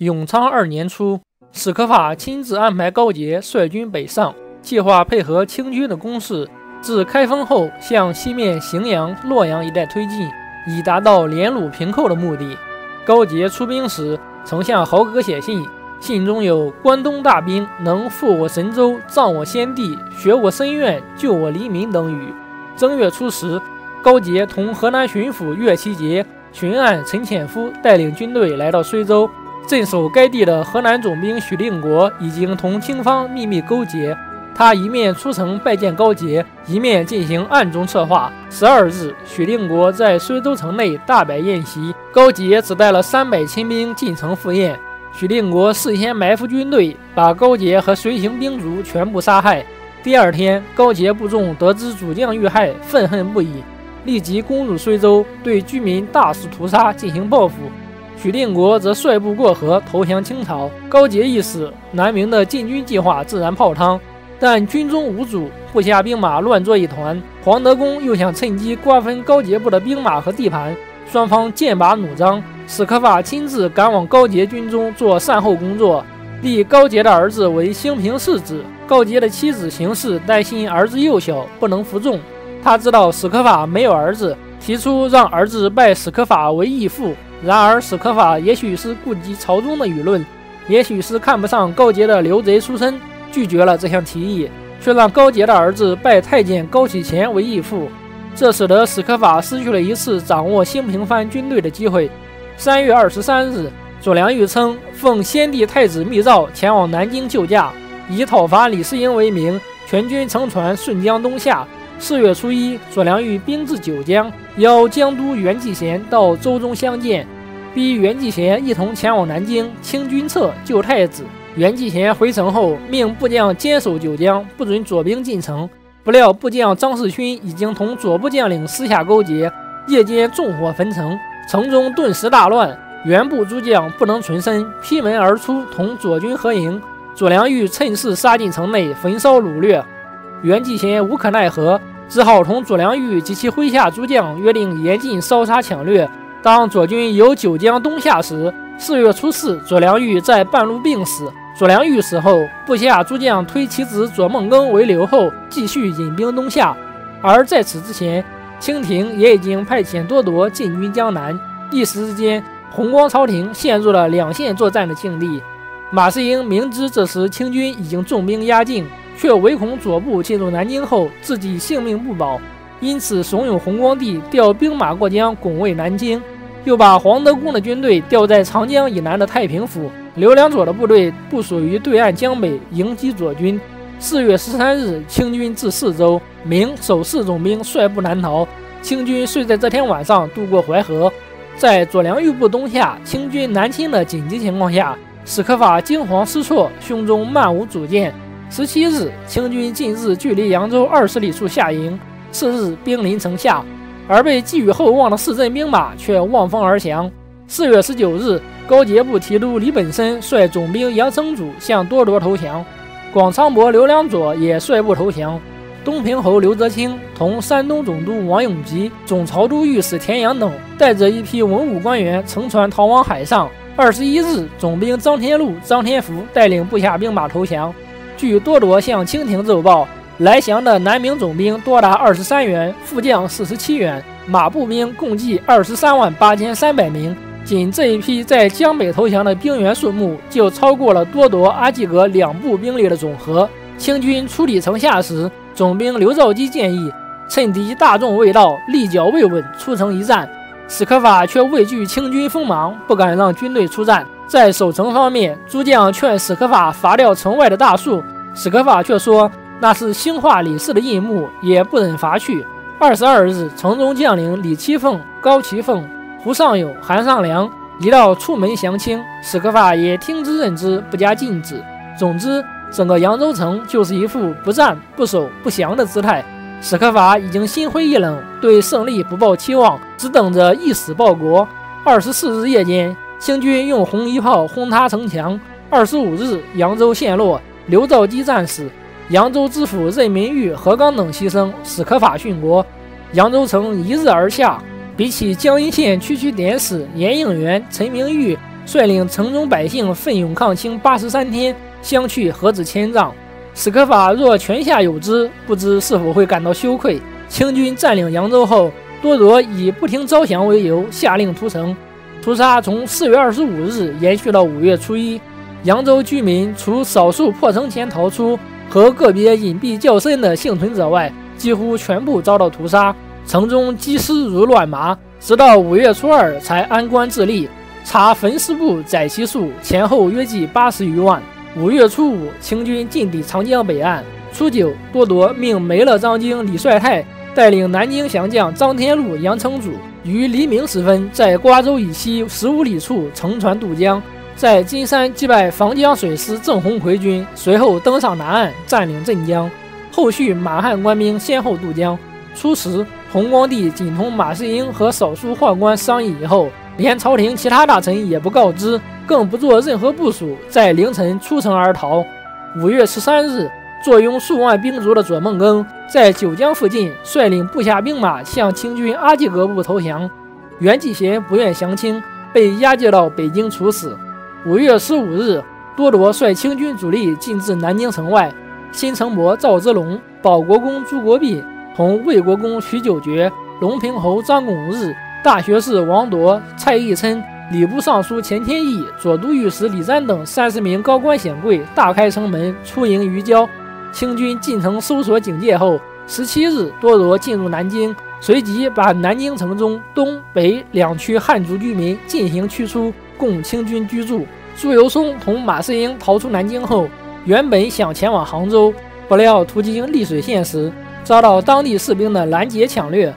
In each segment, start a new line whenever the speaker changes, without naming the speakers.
永昌二年初，史可法亲自安排高杰率军北上，计划配合清军的攻势，自开封后向西面荥阳、洛阳一带推进，以达到连鲁平寇的目的。高杰出兵时，曾向豪格写信，信中有“关东大兵能复我神州，葬我先帝，学我深院，救我黎民”等语。正月初十，高杰同河南巡抚岳其杰、巡按陈潜夫带领军队来到睢州。镇守该地的河南总兵许令国已经同清方秘密勾结，他一面出城拜见高杰，一面进行暗中策划。十二日，许令国在睢州城内大摆宴席，高杰只带了三百亲兵进城赴宴。许令国事先埋伏军队，把高杰和随行兵卒全部杀害。第二天，高杰部众得知主将遇害，愤恨不已，立即攻入睢州，对居民大肆屠杀，进行报复。许定国则率部过河投降清朝。高杰一死，南明的进军计划自然泡汤。但军中无主，部下兵马乱作一团。黄德功又想趁机瓜分高杰部的兵马和地盘，双方剑拔弩张。史可法亲自赶往高杰军中做善后工作，立高杰的儿子为兴平世子。高杰的妻子邢氏担心儿子幼小不能服众，他知道史可法没有儿子，提出让儿子拜史可法为义父。然而，史可法也许是顾及朝中的舆论，也许是看不上高杰的刘贼出身，拒绝了这项提议，却让高杰的儿子拜太监高启乾为义父。这使得史可法失去了一次掌握兴平藩军队的机会。三月二十三日，左良玉称奉先帝太子密诏前往南京救驾，以讨伐李世英为名，全军乘船顺江东下。四月初一，左良玉兵至九江，邀江都袁继贤到舟中相见。逼袁继贤一同前往南京，清军撤救太子。袁继贤回城后，命部将坚守九江，不准左兵进城。不料部将张世勋已经同左部将领私下勾结，夜间纵火焚城，城中顿时大乱。袁部诸将不能存身，劈门而出，同左军合营。左良玉趁势杀进城内，焚烧掳掠。袁继贤无可奈何，只好同左良玉及其麾下诸将约定，严禁烧杀抢掠。当左军由九江东下时，四月初四，左良玉在半路病死。左良玉死后，部下诸将推其子左孟庚为留后，继续引兵东下。而在此之前，清廷也已经派遣多铎进军江南。一时之间，弘光朝廷陷入了两线作战的境地。马士英明知这时清军已经重兵压境，却唯恐左部进入南京后自己性命不保，因此怂恿弘光帝调兵马过江，拱卫南京。又把黄德功的军队调在长江以南的太平府，刘良佐的部队部署于对岸江北，迎击左军。四月十三日，清军至四州，明守四总兵率部南逃，清军遂在这天晚上渡过淮河。在左良玉部东下，清军南侵的紧急情况下，史可法惊慌失措，胸中漫无主见。十七日，清军近日距离扬州二十里处下营，次日兵临城下。而被寄予厚望的四镇兵马却望风而降。四月十九日，高杰部提督李本身率总兵杨生祖向多铎投降，广昌伯刘良佐也率部投降。东平侯刘泽清同山东总督王永吉、总曹都御史田阳等带着一批文武官员乘船逃往海上。二十一日，总兵张天禄、张天福带领部下兵马投降。据多铎向清廷奏报。来降的南明总兵多达二十三员，副将四十七员，马步兵共计二十三万八千三百名。仅这一批在江北投降的兵员数目，就超过了多铎、阿济格两部兵力的总和。清军出抵城下时，总兵刘兆基建议趁敌大众未到，立脚未稳，出城一战。史可法却畏惧清军锋芒，不敢让军队出战。在守城方面，诸将劝史可法伐掉城外的大树，史可法却说。那是兴化李氏的印木，也不忍伐去。二十二日，城中将领李七凤、高奇凤、胡尚友、韩尚良一道出门降清，史可法也听之任之，不加禁止。总之，整个扬州城就是一副不战不守不降的姿态。史可法已经心灰意冷，对胜利不抱期望，只等着一死报国。二十四日夜间，清军用红衣炮轰塌城墙。二十五日，扬州陷落，刘兆基战死。扬州知府任明玉、何刚等牺牲，史可法殉国，扬州城一日而下。比起江阴县区区典史严应元、陈明玉率领城中百姓奋勇抗清八十三天，相去何止千丈。史可法若泉下有知，不知是否会感到羞愧。清军占领扬州后，多铎以不听招降为由，下令屠城。屠杀从四月二十五日延续到五月初一。扬州居民除少数破城前逃出和个别隐蔽较深的幸存者外，几乎全部遭到屠杀。城中积尸如乱麻，直到五月初二才安官自立。查焚尸部载其数，前后约计八十余万。五月初五，清军进抵长江北岸。初九，多铎命没了张京、李帅泰带领南京降将张天禄、杨承祖于黎明时分，在瓜州以西十五里处乘船渡江，在金山击败防江水师郑鸿逵军，随后登上南岸，占领镇江。后续满汉官兵先后渡江。初时，弘光帝仅同马士英和少数宦官商议以后，连朝廷其他大臣也不告知。更不做任何部署，在凌晨出城而逃。五月十三日，坐拥数万兵卒的左孟庚在九江附近率领部下兵马向清军阿济格部投降。袁继贤不愿降清，被押解到北京处死。五月十五日，多铎率清军主力进至南京城外，新城伯赵之龙、保国公朱国弼同魏国公徐九觉、隆平侯张拱日、大学士王铎、蔡义琛。礼部尚书钱天益、左都御史李瞻等三十名高官显贵大开城门出迎于郊。清军进城搜索警戒后，十七日多铎进入南京，随即把南京城中东北两区汉族居民进行驱出，供清军居住。朱由崧同马士英逃出南京后，原本想前往杭州，不料途经溧水县时，遭到当地士兵的拦截抢掠。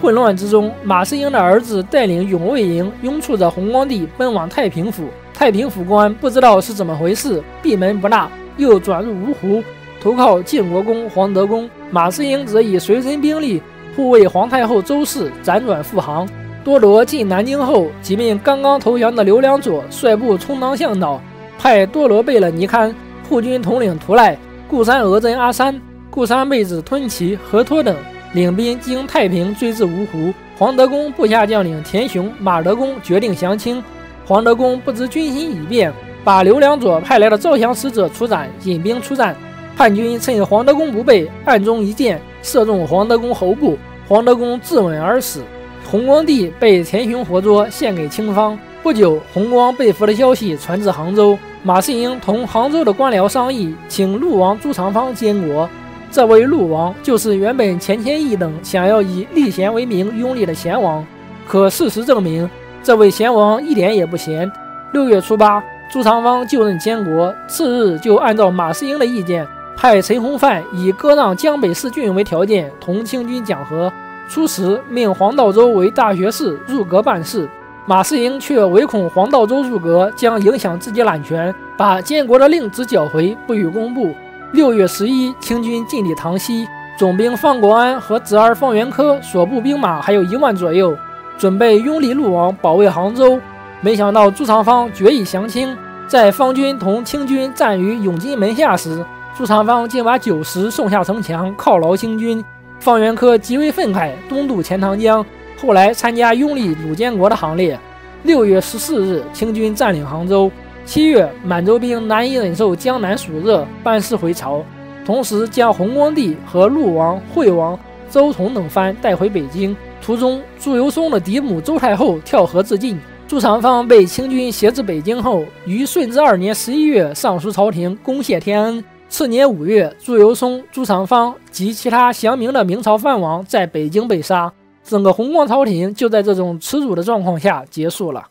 混乱之中，马士英的儿子带领永卫营拥簇着弘光帝奔往太平府。太平府官不知道是怎么回事，闭门不纳，又转入芜湖，投靠晋国公黄德公。马士英则以随身兵力护卫皇太后周氏，辗转赴航。多铎进南京后，即命刚刚投降的刘良佐率部充当向导，派多罗贝勒尼堪护军统领图赖、固山额真阿三、固山妹子吞奇、何托等。领兵经太平追至芜湖，黄德公部下将领田雄、马德公决定降清。黄德公不知军心已变，把刘良佐派来的招降使者处斩，引兵出战。叛军趁黄德公不备，暗中一箭射中黄德公喉部，黄德公自刎而死。弘光帝被田雄活捉，献给清方。不久，弘光被俘的消息传至杭州，马士英同杭州的官僚商议，请陆王朱长方监国。这位陆王就是原本钱谦益等想要以立贤为名拥立的贤王，可事实证明，这位贤王一点也不贤。六月初八，朱长方就任监国，次日就按照马士英的意见，派陈弘范以割让江北四郡为条件，同清军讲和。初时命黄道周为大学士入阁办事，马士英却唯恐黄道周入阁将影响自己揽权，把监国的令旨缴回，不予公布。六月十一，清军进抵唐西，总兵方国安和侄儿方元科所部兵马还有一万左右，准备拥立陆王，保卫杭州。没想到朱长方决意降清，在方军同清军战于永金门下时，朱长方竟把酒食送下城墙犒劳清军。方元科极为愤慨，东渡钱塘江，后来参加拥立鲁监国的行列。六月十四日，清军占领杭州。七月，满洲兵难以忍受江南暑热，班师回朝，同时将弘光帝和陆王、惠王周同等藩带回北京。途中，朱由崧的嫡母周太后跳河自尽。朱长方被清军挟至北京后，于顺治二年十一月上书朝廷，恭谢天恩。次年五月，朱由崧、朱常方及其他降明的明朝藩王在北京被杀，整个弘光朝廷就在这种耻辱的状况下结束了。